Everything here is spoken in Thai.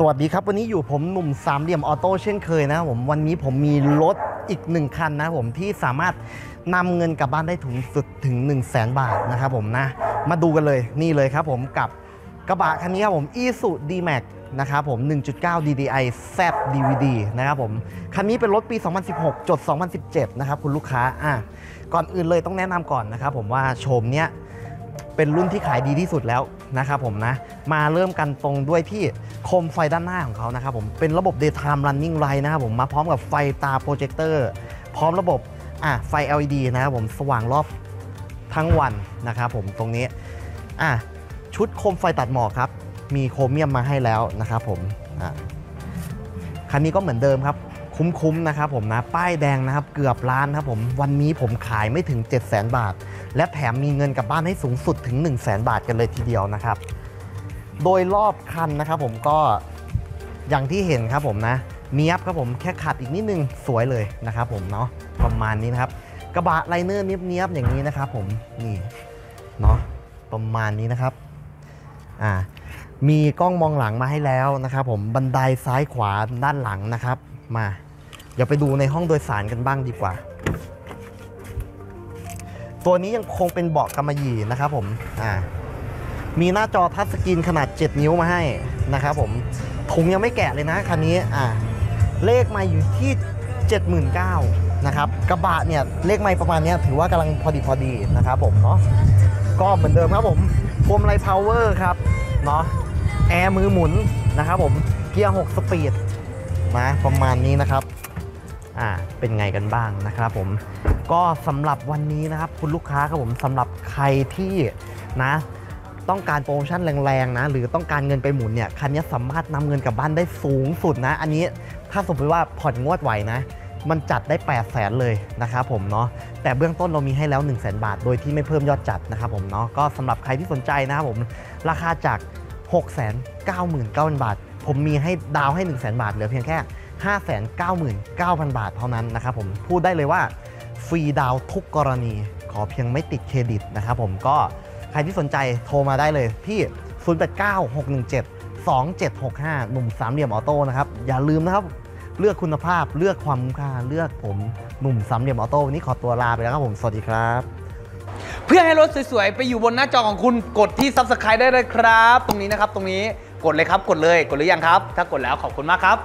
สวัสดีครับ วันนี้อยู่ผมหนุ่มสามเหลี่ยมออโต้เช่นเคยนะผมวันนี้ผมมีรถอีกหนึ่งคันนะผมที่สามารถนำเงินกลับบ้านได้ถึงสุดถึง 1 0 0 0 0แสนบาทนะครับผมนะ มาดูกันเลยนี่เลยครับผมกับกระบะคันนี้ครับผม i s u D-Max นะครับผม 1.9 DDI Z DVD นะครับผมคันนี้เป็นรถปี 2016 จด 2017 นะครับคุณลูกค้าอะก่อนอื่นเลยต้องแนะนำก่อนนะครับผมว่าโฉมเนี้ยเป็นรุ่นที่ขายดีที่สุดแล้ว นะครับผมนะ มาเริ่มกันตรงด้วยที่โคมไฟด้านหน้าของเขานะครับผม เป็นระบบ daytime running light นะครับผม มาพร้อมกับไฟตาโปรเจคเตอร์ พร้อมระบบอะไฟ LED นะครับผม สว่างรอบทั้งวันนะครับผมตรงนี้อะชุดโคมไฟตัดหมอกครับ มีโครเมียมมาให้แล้วนะครับผมอะคันนี้ก็เหมือนเดิมครับ คุ้มๆนะครับผมนะป้ายแดงนะครับเกือบล้านครับผมวันนี้ผมขายไม่ถึง 7 0 0 0 0 0 บาท และแถมมีเงินกลับบ้านให้สูงสุดถึง 1 0 0 0 0แบาทกันเลยทีเดียวนะครับ โดยรอบคันนะครับผมก็อย่างที่เห็นครับผมนะเนี้ยบครับผมแค่ขัดอีกนิดนึงสวยเลยนะครับผมเนาะประมาณนี้นะครับกระบะไลเนอร์เนี้ยบๆอย่างนี้นะครับผมนี่เนาะประมาณนี้นะครับอ่ามีกล้องมองหลังมาให้แล้วนะครับผมบันไดซ้ายขวาด้านหลังนะครับมา เดี๋ยวไปดูในห้องโดยสารกันบ้างดีกว่า ตัวนี้ยังคงเป็นเบาะกำมะหยี่นะครับผมอ่ามีหน้าจอ touchscreen ขนาด 7 นิ้วมาให้นะครับผมถุงยังไม่แกะเลยนะคันนี้อ่าเลขมาอยู่ที่ 79,000นะครับกระบะเนี่ยเลขไม่ประมาณนี้ถือว่ากำลังพอดีพอดีนะครับผมเนาะก็เหมือนเดิมครับผมพวงมาลัย power ครับเนาะแอร์มือหมุนนะครับผมเกียร์ 6 speed นะประมาณนี้นะครับ อ่าเป็นไงกันบ้างนะครับผมก็สำหรับวันนี้นะครับคุณลูกค้าครับผมสำหรับใครที่นะต้องการโปรโมชั่นแรงๆนะหรือต้องการเงินไปหมุนเนี่ยคันนี้สามารถนำเงินกลับบ้านได้สูงสุดนะ อันนี้ถ้าสมมติว่าผ่อนงวดไหวนะ มันจัดได้ 8 0 0แสนเลยนะครับผมเนาะแต่เบื้องต้นเรามีให้แล้ว 1 0 0 0 0แบาท โดยที่ไม่เพิ่มยอดจัดนะครับผมเนาะก็สำหรับใครที่สนใจนะครับผมราคาจาก 6 9 9 0 0 0 บาท ผมมีให้ดาวให้ 1 0 0 0 0แบาทเหลือเพียงแค่ 5 9 9 0 0 0 บาทเท่านั้นนะครับผมพูดได้เลยว่าฟรีดาวน์ทุกกรณีขอเพียงไม่ติดเครดิตนะครับผมก็ใครที่สนใจโทรมาได้เลยที่ 089617 2765 หนุ่มสามเหลี่ยมออโต้นะครับ อย่าลืมนะครับ เลือกคุณภาพเลือกความคุ้มค่าเลือกผมหนุ่มสามเหลี่ยมออโต้วันนี้ขอตัวลาไปแล้วครับผม สวัสดีครับ เพื่อให้รถสวยๆ ไปอยู่บนหน้าจอของคุณกดที่ Subscribe ได้เลยครับ ตรงนี้นะครับ ตรงนี้กดเลยครับกดเลยกดหรือยังครับ ถ้ากดแล้วขอบคุณมากครับ